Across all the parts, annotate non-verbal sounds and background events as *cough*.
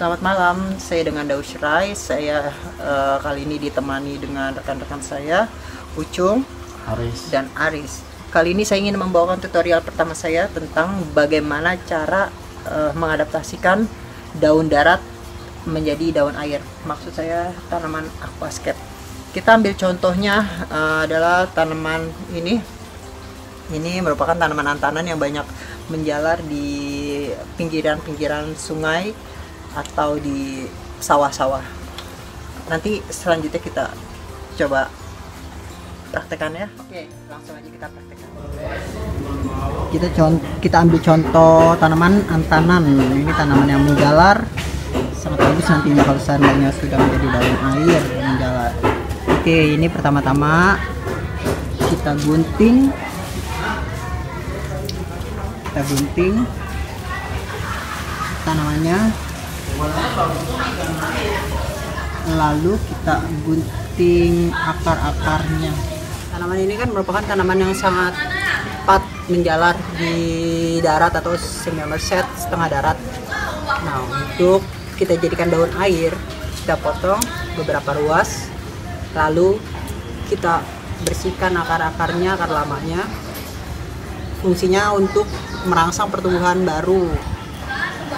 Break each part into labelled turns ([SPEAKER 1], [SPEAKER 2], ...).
[SPEAKER 1] Selamat malam, saya dengan Daus Rai. Saya uh, kali ini ditemani dengan rekan-rekan saya, Ucung
[SPEAKER 2] Aris.
[SPEAKER 1] dan Aris. Kali ini saya ingin membawakan tutorial pertama saya tentang bagaimana cara uh, mengadaptasikan daun darat menjadi daun air. Maksud saya tanaman aquascape. Kita ambil contohnya uh, adalah tanaman ini. Ini merupakan tanaman antanan yang banyak menjalar di pinggiran-pinggiran sungai atau di sawah-sawah. Nanti selanjutnya kita coba praktekan ya. Oke, langsung aja kita praktekkan. Kita kita ambil contoh tanaman antanan. Ini tanaman yang menjalar sangat bagus nantinya kalau seandainya sudah menjadi daun air menjalar. Oke, ini pertama-tama kita gunting kita gunting tanamannya lalu kita gunting akar-akarnya. Tanaman ini kan merupakan tanaman yang sangat cepat menjalar di darat atau semi merset setengah darat. Nah untuk kita jadikan daun air kita potong beberapa ruas lalu kita bersihkan akar-akarnya akar lamanya. Fungsinya untuk merangsang pertumbuhan baru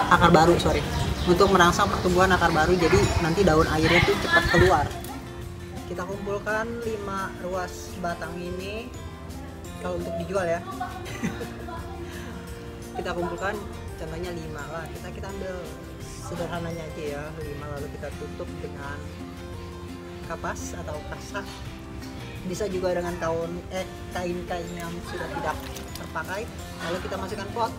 [SPEAKER 1] akar baru sorry untuk merangsang pertumbuhan akar baru jadi nanti daun airnya itu cepat keluar. Kita kumpulkan 5 ruas batang ini kalau untuk dijual ya. *laughs* Kita kumpulkan contohnya 5 lah. Kita kita ambil sederhananya aja ya 5 lalu kita tutup dengan kapas atau kasak bisa juga dengan kain eh kain-kain yang sudah tidak terpakai lalu kita masukkan pot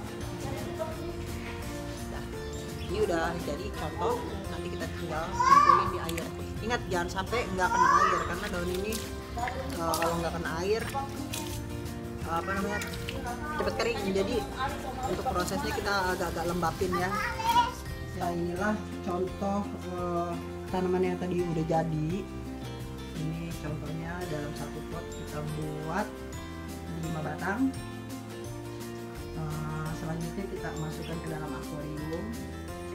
[SPEAKER 1] ini udah jadi contoh nanti kita tinggal kumpulin di air. Ingat jangan sampai nggak kena air karena daun ini uh, kalau nggak kena air uh, apa namanya cepat kering. Jadi untuk prosesnya kita agak-agak lembapin ya. Ya inilah contoh uh, tanaman yang tadi udah jadi. Ini contohnya dalam satu pot kita buat 5 batang. Uh, selanjutnya kita masukkan ke dalam akuarium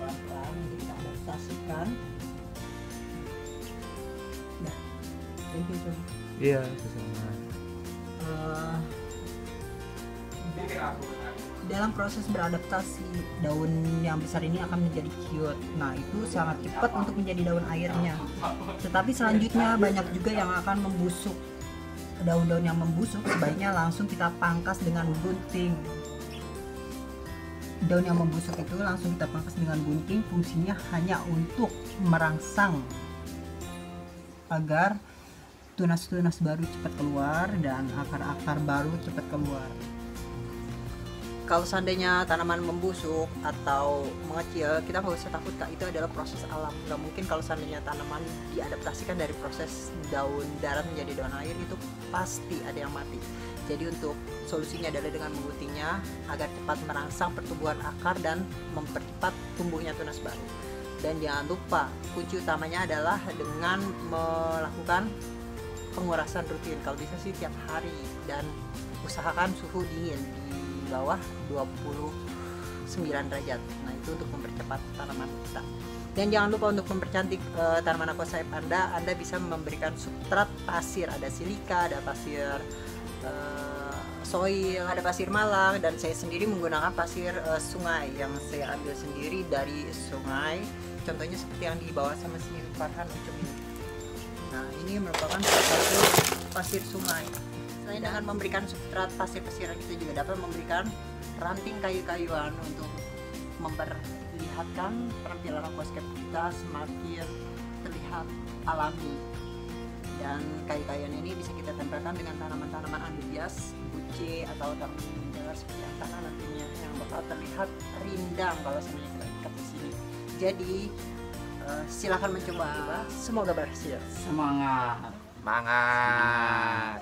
[SPEAKER 1] pelan-pelan kita adaptasikan nah coba
[SPEAKER 2] Iya, sama.
[SPEAKER 1] uh, dalam proses beradaptasi daun yang besar ini akan menjadi cute. Nah itu sangat cepat untuk menjadi daun airnya. Tetapi selanjutnya banyak juga yang akan membusuk. Daun-daun yang membusuk sebaiknya langsung kita pangkas dengan gunting daun yang membusuk itu langsung kita pangkas dengan gunting. Fungsinya hanya untuk merangsang agar tunas-tunas baru cepat keluar dan akar-akar baru cepat keluar kalau seandainya tanaman membusuk atau mengecil kita nggak usah takut kak. Itu adalah proses alam. Nggak mungkin kalau seandainya tanaman diadaptasikan dari proses daun darat menjadi daun air itu pasti ada yang mati. Jadi untuk solusinya adalah dengan mengguntingnya agar cepat merangsang pertumbuhan akar dan mempercepat tumbuhnya tunas baru. Dan jangan lupa kunci utamanya adalah dengan melakukan pengurasan rutin. Kalau bisa sih tiap hari dan usahakan suhu dingin di bawah 29 derajat. Nah itu untuk mempercepat tanaman kita. Dan jangan lupa untuk mempercantik uh, tanaman aquascape anda. Anda bisa memberikan substrat pasir. Ada silika ada pasir uh, soil ada pasir malang dan saya sendiri menggunakan pasir uh, sungai yang saya ambil sendiri dari sungai. Contohnya seperti yang dibawa sama si Farhan Ucum ini nah ini merupakan salah satu pasir sungai selain dengan memberikan substrat pasir-pasiran kita juga dapat memberikan ranting kayu-kayuan untuk memperlihatkan penampilan aquascape kita semakin terlihat alami dan kayu-kayuan ini bisa kita tempelkan dengan tanaman-tanaman anubias, buce atau tanaman seperti antana nantinya yang bakal terlihat rindang kalau semuanya kita ikat di sini. Jadi uh, silakan mencoba. Semoga berhasil.
[SPEAKER 2] Semangat. Semangat.